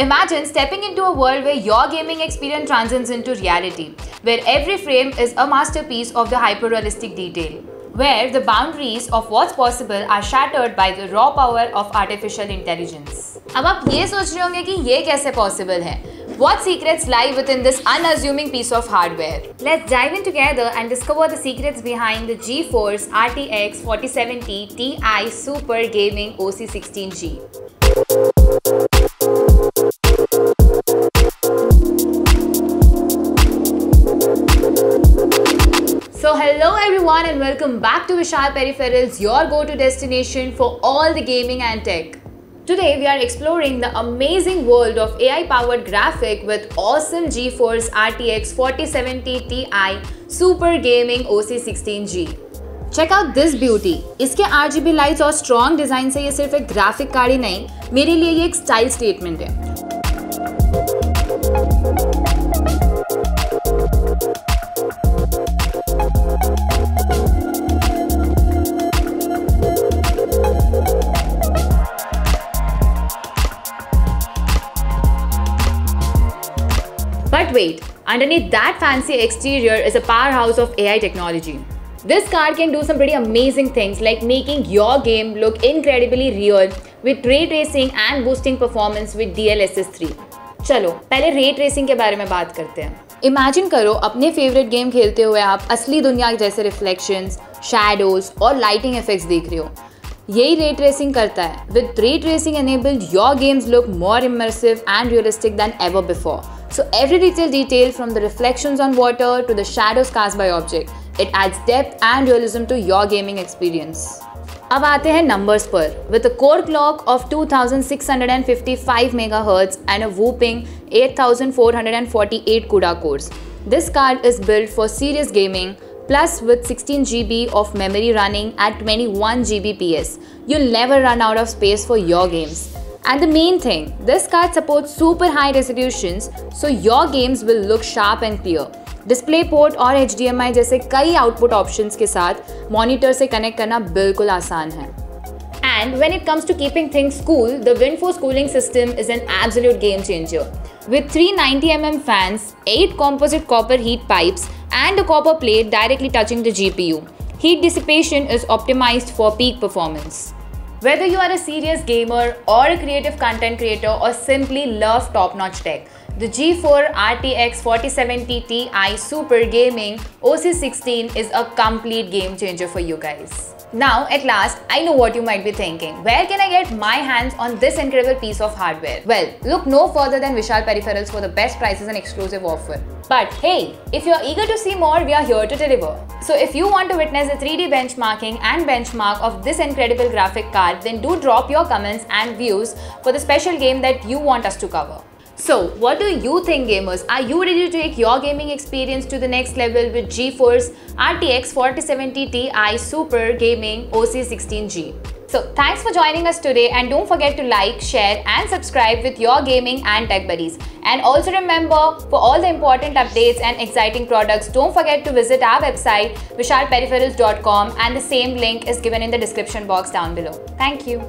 Imagine stepping into a world where your gaming experience transcends into reality, where every frame is a masterpiece of the hyper-realistic detail, where the boundaries of what's possible are shattered by the raw power of artificial intelligence. अब आप ये सोच रहे होंगे कि ये कैसे possible है? What secrets lie within this unassuming piece of hardware? Let's dive in together and discover the secrets behind the GeForce RTX 4070 Ti Super Gaming OC16G. So hello everyone and welcome back to Vishal Peripherals, your go-to destination for all the gaming and tech. Today we are exploring the amazing world of AI-powered graphic with awesome GeForce RTX 4070 Ti Super Gaming OC16G. Check out this beauty. इसके RGB lights और strong design से ये सिर्फ़ एक graphic card ही नहीं मेरे लिए ये एक style statement है wait, underneath that fancy exterior is a powerhouse of AI technology. This card can do some pretty amazing things like making your game look incredibly real with ray tracing and boosting performance with DLSS 3. चलो पहले ray tracing के बारे में बात करते हैं imagine करो अपने फेवरेट गेम खेलते हुए आप असली दुनिया जैसे रिफ्लेक्शंस, शैडोज और लाइटिंग इफेक्ट्स देख रहे हो यही रे ट्रेसिंग करता है with ray tracing enabled your games look more immersive and realistic than ever before so every detail detail from the reflections on water to the shadows cast by object it adds depth and realism to your gaming experience अब आते हैं numbers पर with a core clock of 2655 megahertz and a whooping 8448 CUDA cores. This card is built for serious gaming plus with 16 GB of memory running at 21 Gbps. You'll never run out of space for your games. And the main thing, this card supports super high resolutions, so your games will look sharp and clear. DisplayPort port और HDMI जैसे कई output options के साथ monitor से connect करना बिल्कुल आसान है And when it comes to keeping things cool, the Windforce cooling system is an absolute game changer. With 390mm fans, 8 composite copper heat pipes, and a copper plate directly touching the GPU, heat dissipation is optimized for peak performance. Whether you are a serious gamer or a creative content creator or simply love top-notch tech, the GeForce RTX 4070 Ti Super Gaming OC16 is a complete game changer for you guys. Now, at last, I know what you might be thinking. Where can I get my hands on this incredible piece of hardware? Well, look no further than Vishal Peripherals for the best prices and exclusive offer. But hey, if you're eager to see more, we are here to deliver. So if you want to witness the 3D benchmarking and benchmark of this incredible graphic card, then do drop your comments and views for the special game that you want us to cover. So, what do you think gamers? Are you ready to take your gaming experience to the next level with GeForce RTX 4070 Ti Super Gaming OC16G? So, thanks for joining us today and don't forget to like, share and subscribe with your gaming and tech buddies. And also remember, for all the important updates and exciting products, don't forget to visit our website vishalperipherals.com and the same link is given in the description box down below. Thank you.